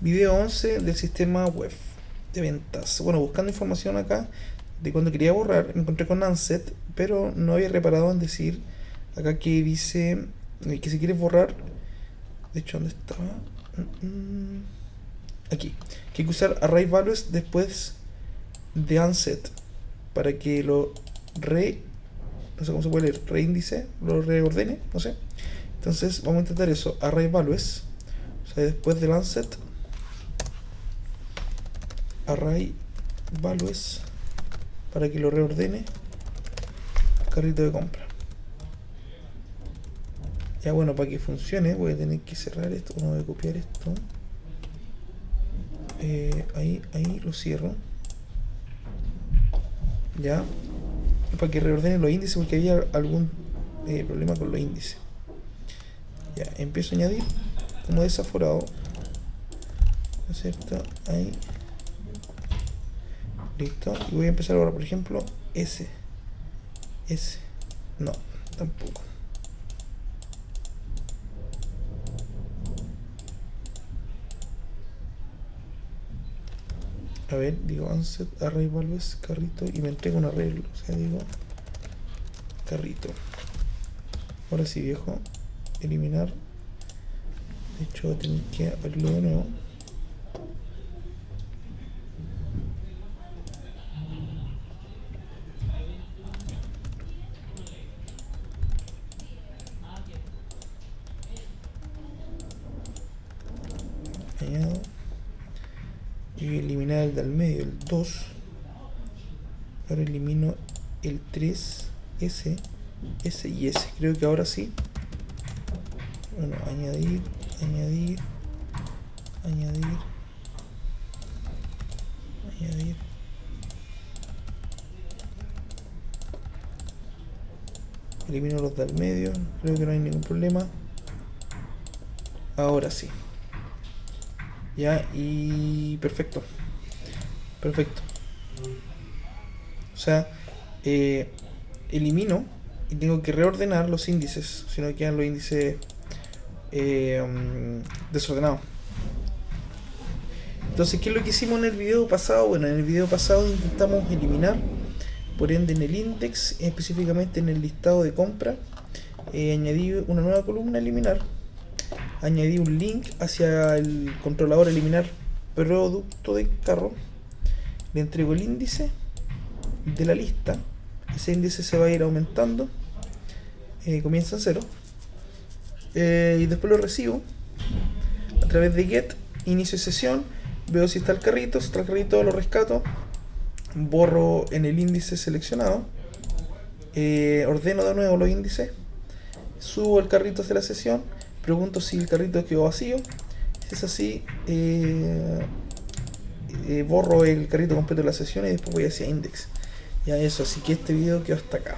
Video 11 del sistema web de ventas. Bueno, buscando información acá de cuando quería borrar, me encontré con Anset, pero no había reparado en decir acá que dice eh, que si quieres borrar, de hecho, ¿dónde estaba? Mm, mm, aquí, que hay que usar array values después de Anset para que lo re, no sé cómo se puede leer, reíndice, lo reordene, no sé. Entonces vamos a intentar eso, array values, o sea, después del Anset array values para que lo reordene. Carrito de compra. Ya bueno para que funcione voy a tener que cerrar esto. Voy a copiar esto. Eh, ahí ahí lo cierro. Ya. Para que reordene los índices porque había algún eh, problema con los índices. Ya empiezo a añadir. Como desaforado. ¿cierto? ahí Listo. Y voy a empezar ahora, por ejemplo, S. S. No, tampoco. A ver, digo Anset Array Valves, carrito, y me entrega un arreglo. O sea, digo carrito. Ahora sí, viejo. Eliminar. De hecho, tengo que abrirlo de nuevo. Y eliminar el del medio, el 2 ahora elimino el 3 S, S y S. Creo que ahora sí. Bueno, añadir, añadir añadir añadir. Elimino los del medio creo que no hay ningún problema. Ahora sí ya, y perfecto. Perfecto. O sea, eh, elimino y tengo que reordenar los índices, si no quedan los índices eh, mm, desordenados. Entonces, ¿qué es lo que hicimos en el video pasado? Bueno, en el video pasado intentamos eliminar, por ende en el index, específicamente en el listado de compra, eh, añadí una nueva columna eliminar añadí un link hacia el controlador eliminar producto de carro. Le entrego el índice de la lista. Ese índice se va a ir aumentando. Eh, comienza en cero. Eh, y después lo recibo. A través de get inicio sesión. Veo si está el carrito. Si está el carrito lo rescato. Borro en el índice seleccionado. Eh, ordeno de nuevo los índices subo el carrito hacia la sesión pregunto si el carrito quedó vacío. Si es así, eh, eh, borro el carrito completo de la sesión y después voy hacia index. Ya eso, así que este video quedó hasta acá.